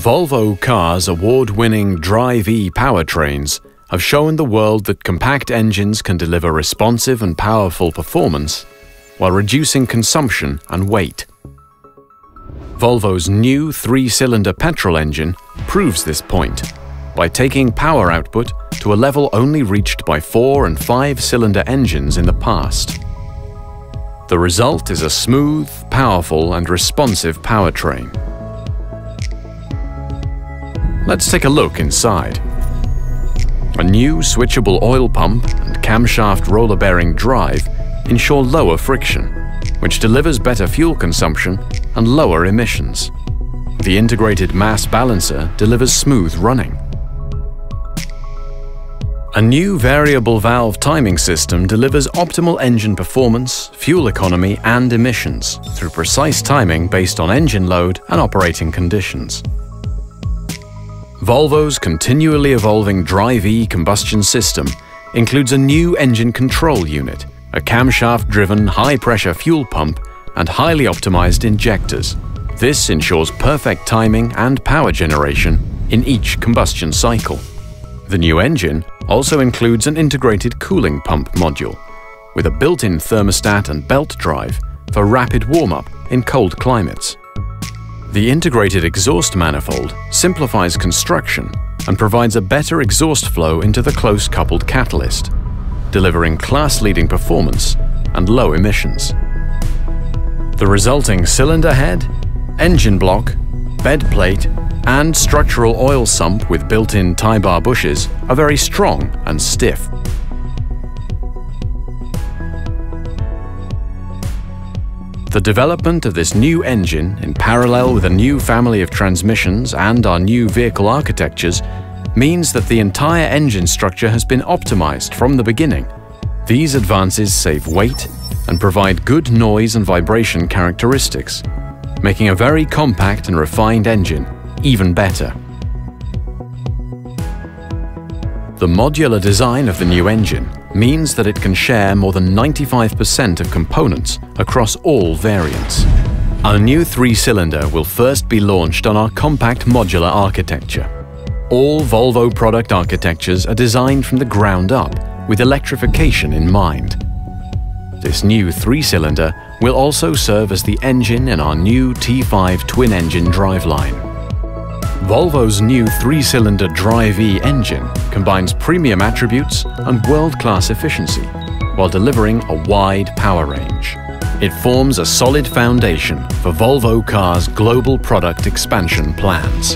Volvo Cars' award-winning Drive E powertrains have shown the world that compact engines can deliver responsive and powerful performance while reducing consumption and weight. Volvo's new three-cylinder petrol engine proves this point by taking power output to a level only reached by four and five-cylinder engines in the past. The result is a smooth, powerful and responsive powertrain. Let's take a look inside. A new switchable oil pump and camshaft roller bearing drive ensure lower friction, which delivers better fuel consumption and lower emissions. The integrated mass balancer delivers smooth running. A new variable valve timing system delivers optimal engine performance, fuel economy and emissions through precise timing based on engine load and operating conditions. Volvo's continually evolving Drive E combustion system includes a new engine control unit, a camshaft-driven high-pressure fuel pump and highly optimized injectors. This ensures perfect timing and power generation in each combustion cycle. The new engine also includes an integrated cooling pump module with a built-in thermostat and belt drive for rapid warm-up in cold climates. The integrated exhaust manifold simplifies construction and provides a better exhaust flow into the close-coupled catalyst, delivering class-leading performance and low emissions. The resulting cylinder head, engine block, bed plate and structural oil sump with built-in tie bar bushes are very strong and stiff. The development of this new engine, in parallel with a new family of transmissions and our new vehicle architectures, means that the entire engine structure has been optimized from the beginning. These advances save weight and provide good noise and vibration characteristics, making a very compact and refined engine even better. The modular design of the new engine means that it can share more than 95% of components across all variants. Our new three-cylinder will first be launched on our compact modular architecture. All Volvo product architectures are designed from the ground up with electrification in mind. This new three-cylinder will also serve as the engine in our new T5 twin-engine driveline. Volvo's new three-cylinder Drive E engine combines premium attributes and world-class efficiency while delivering a wide power range. It forms a solid foundation for Volvo Cars' global product expansion plans.